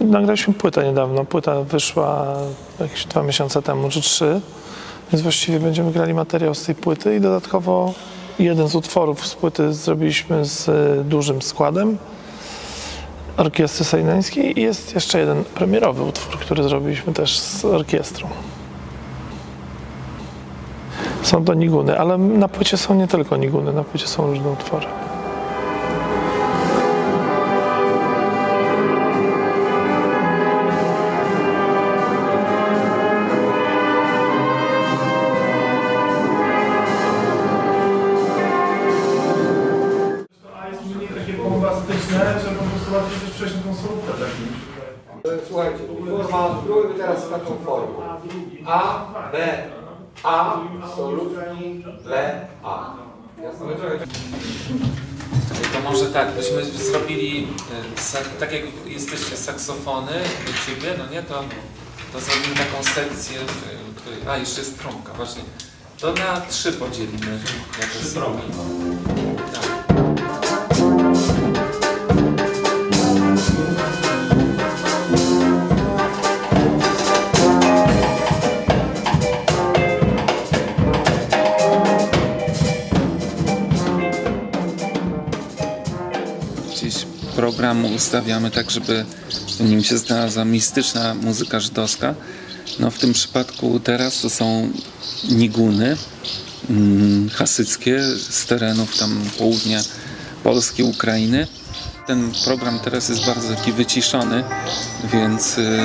nagraliśmy płytę niedawno. Płyta wyszła jakieś dwa miesiące temu, czy trzy. Więc właściwie będziemy grali materiał z tej płyty i dodatkowo jeden z utworów z płyty zrobiliśmy z dużym składem orkiestry sejneńskiej i jest jeszcze jeden premierowy utwór, który zrobiliśmy też z orkiestrą. Są to niguny, ale na płycie są nie tylko niguny, na płycie są różne utwory. Na tą solówkę takim. Słuchajcie, forma, spróbujmy teraz taką formą. A, B, A, solówki, B, A. Jasne? To może tak, byśmy zrobili, e, tak jak jesteście saksofony do ciebie, no nie, to, to zrobimy taką sekcję, w której, a jeszcze jest trąbka, właśnie. To na trzy podzielimy, jak to. Gdzieś program ustawiamy tak, żeby w nim się znalazła mistyczna muzyka żydowska. No w tym przypadku teraz to są niguny mm, hasyckie z terenów tam południa Polski, Ukrainy. Ten program teraz jest bardzo taki wyciszony, więc, y,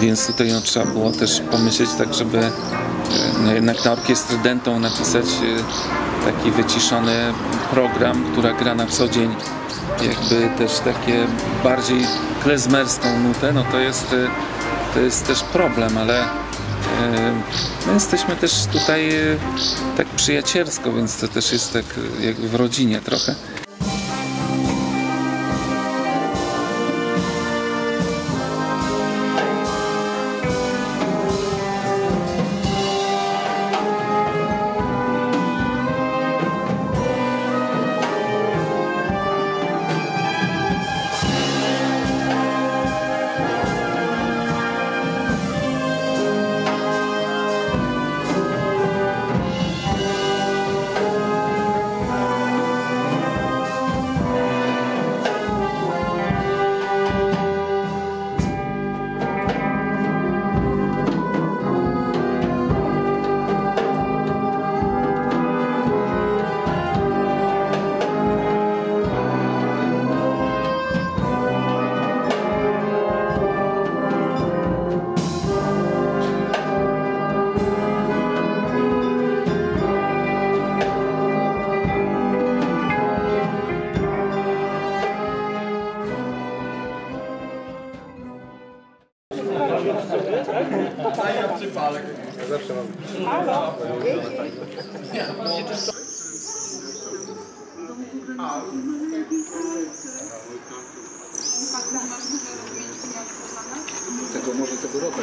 więc tutaj no, trzeba było też pomyśleć tak, żeby y, no, jednak na orkiestrę dentą napisać y, taki wyciszony program, która gra na co dzień jakby też takie bardziej klezmerską nutę, no to jest, y, to jest też problem, ale y, my jesteśmy też tutaj y, tak przyjacielsko, więc to też jest tak jak w rodzinie trochę. Tego może tego roku.